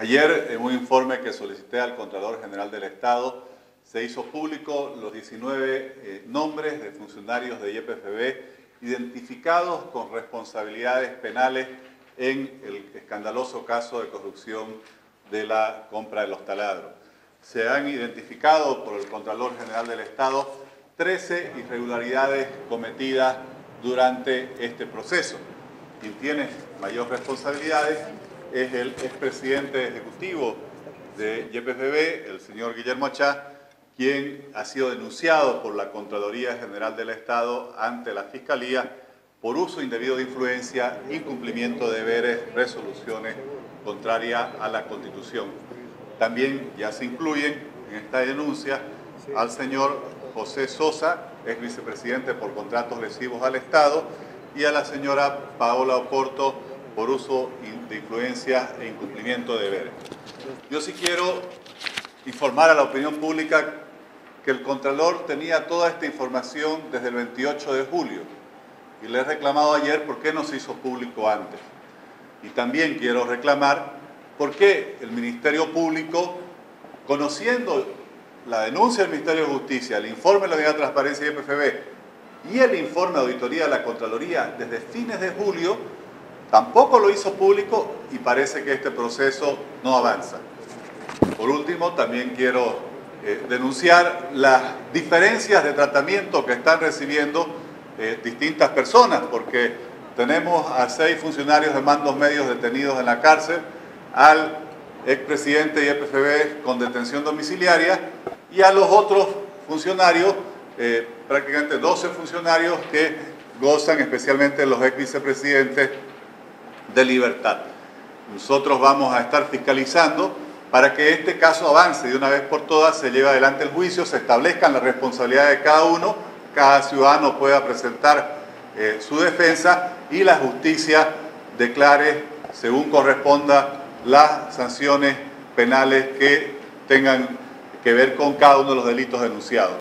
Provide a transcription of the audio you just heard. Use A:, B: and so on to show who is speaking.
A: Ayer, en un informe que solicité al Contralor General del Estado, se hizo público los 19 eh, nombres de funcionarios de YPFB identificados con responsabilidades penales en el escandaloso caso de corrupción de la compra de los taladros. Se han identificado por el Contralor General del Estado 13 irregularidades cometidas durante este proceso. Quien tiene mayor responsabilidades es el expresidente ejecutivo de YPFB, el señor Guillermo Achá, quien ha sido denunciado por la Contraloría General del Estado ante la Fiscalía por uso indebido de influencia, incumplimiento de deberes, resoluciones contrarias a la Constitución. También ya se incluyen en esta denuncia al señor José Sosa, ex vicepresidente por contratos lesivos al Estado, y a la señora Paola Oporto, por uso de influencia e incumplimiento de deberes. Yo sí quiero informar a la opinión pública que el Contralor tenía toda esta información desde el 28 de julio y le he reclamado ayer por qué no se hizo público antes. Y también quiero reclamar por qué el Ministerio Público, conociendo la denuncia del Ministerio de Justicia, el informe de la Unidad de Transparencia y EPFB y el informe de auditoría de la Contraloría desde fines de julio, Tampoco lo hizo público y parece que este proceso no avanza. Por último, también quiero eh, denunciar las diferencias de tratamiento que están recibiendo eh, distintas personas, porque tenemos a seis funcionarios de mandos medios detenidos en la cárcel, al expresidente de EPFB con detención domiciliaria y a los otros funcionarios, eh, prácticamente 12 funcionarios que gozan, especialmente los ex vicepresidentes, de libertad. Nosotros vamos a estar fiscalizando para que este caso avance de una vez por todas, se lleve adelante el juicio, se establezcan las responsabilidades de cada uno, cada ciudadano pueda presentar eh, su defensa y la justicia declare, según corresponda, las sanciones penales que tengan que ver con cada uno de los delitos denunciados.